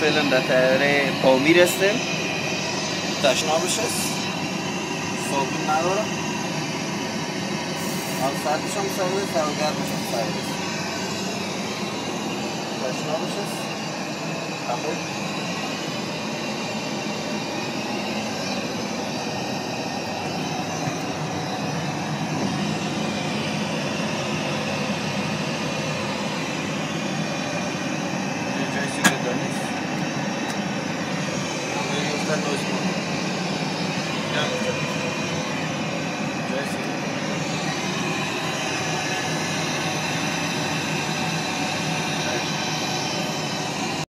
فعلا در تیاره پامیر هستیم تشنابش هست صابون نداره. حال سردش هم سرده سرگرمش هم سرده تشنابش هست nos